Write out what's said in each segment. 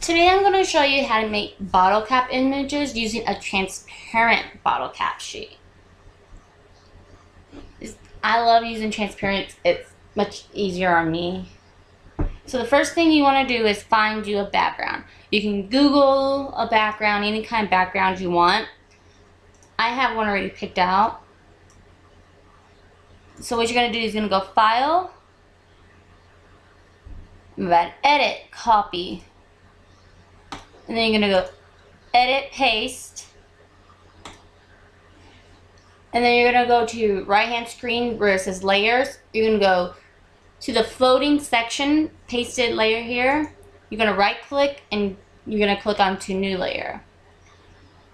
Today I'm going to show you how to make bottle cap images using a transparent bottle cap sheet. I love using transparent, it's much easier on me. So the first thing you want to do is find you a background. You can Google a background, any kind of background you want. I have one already picked out. So what you're going to do is you're going to go File, then Edit, Copy. And then you're going to go Edit, Paste. And then you're going to go to right hand screen where it says Layers. You're going to go to the floating section, pasted layer here. You're going to right click and you're going to click on to New Layer.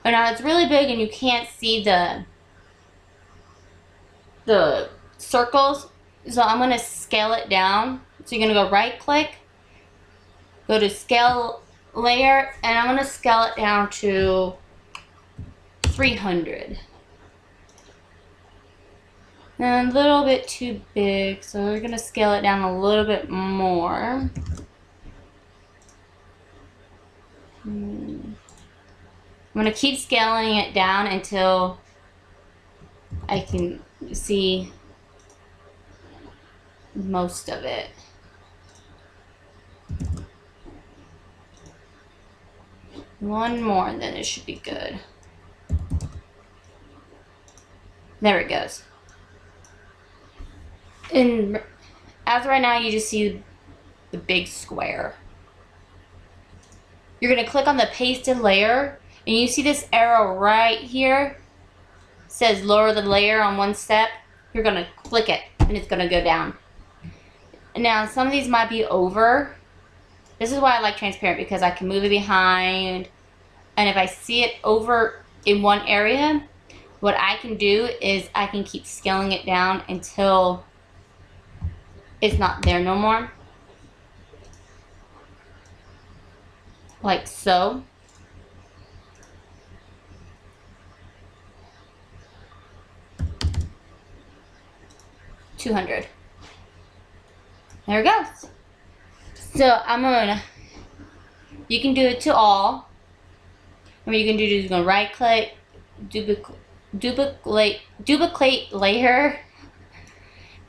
And now it's really big and you can't see the the circles. So I'm going to scale it down. So you're going to go right click, go to scale layer, and I'm going to scale it down to 300. And a little bit too big, so we're going to scale it down a little bit more. Hmm. I'm going to keep scaling it down until I can see most of it. One more and then it should be good. There it goes. And as right now you just see the big square. You're going to click on the pasted layer and you see this arrow right here says lower the layer on one step. You're going to click it and it's going to go down. Now, some of these might be over. This is why I like transparent because I can move it behind. And if I see it over in one area, what I can do is I can keep scaling it down until it's not there no more. Like so. Two hundred. There it goes. So I'm gonna, you can do it to all. What you can do is gonna right click, duplicate, duplicate, duplicate layer,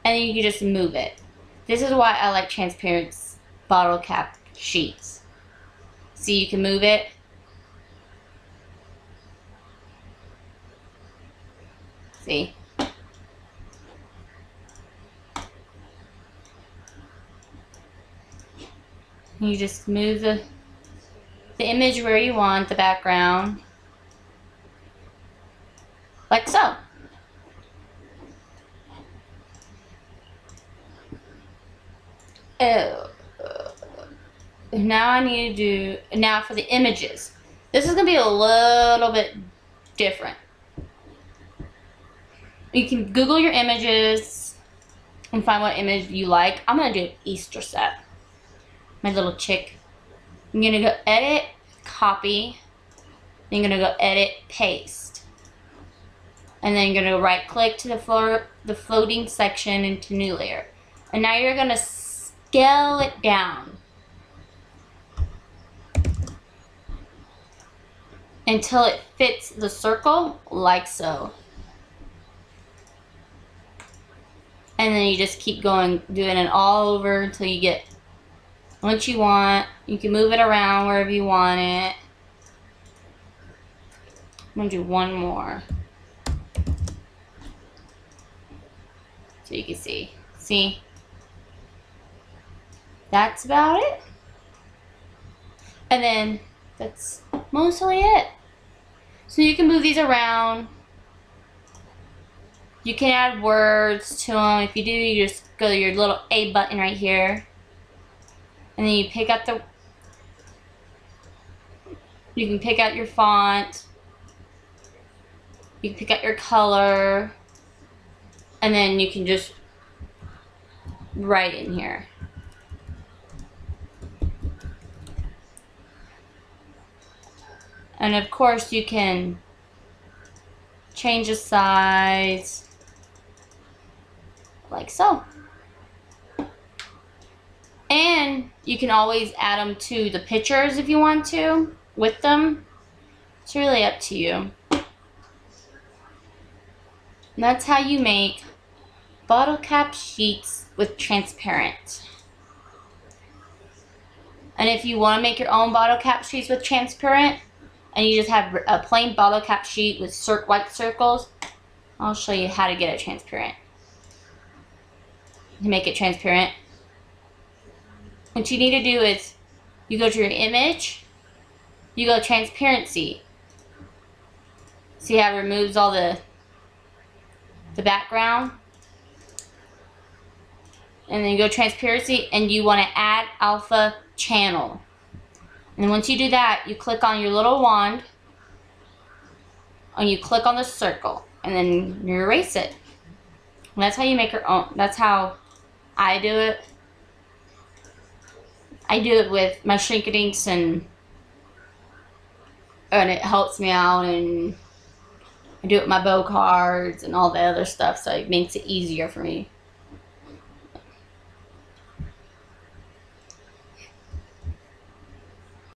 and then you can just move it. This is why I like transparent bottle cap sheets. See, you can move it. See? You just move the, the image where you want, the background, like so. Oh. Now I need to do, now for the images. This is going to be a little bit different. You can Google your images and find what image you like. I'm going to do Easter set my little chick. I'm going to go edit, copy. Then I'm going to go edit, paste. And then you're going to right click to the floor, the floating section into new layer. And now you're going to scale it down. Until it fits the circle like so. And then you just keep going, doing it all over until you get what you want. You can move it around wherever you want it. I'm going to do one more. So you can see. See? That's about it. And then that's mostly it. So you can move these around. You can add words to them. If you do, you just go to your little A button right here and then you pick out the you can pick out your font. You can pick out your color. And then you can just write in here. And of course you can change the size like so And you can always add them to the pictures if you want to with them. It's really up to you. And that's how you make bottle cap sheets with transparent. And if you want to make your own bottle cap sheets with transparent, and you just have a plain bottle cap sheet with cir white circles, I'll show you how to get it transparent. To make it transparent, what you need to do is you go to your image, you go transparency. See how it removes all the the background? And then you go transparency and you want to add alpha channel. And once you do that, you click on your little wand and you click on the circle and then you erase it. And that's how you make your own. That's how I do it. I do it with my Shrinkadinks and and it helps me out and I do it with my bow cards and all the other stuff so it makes it easier for me.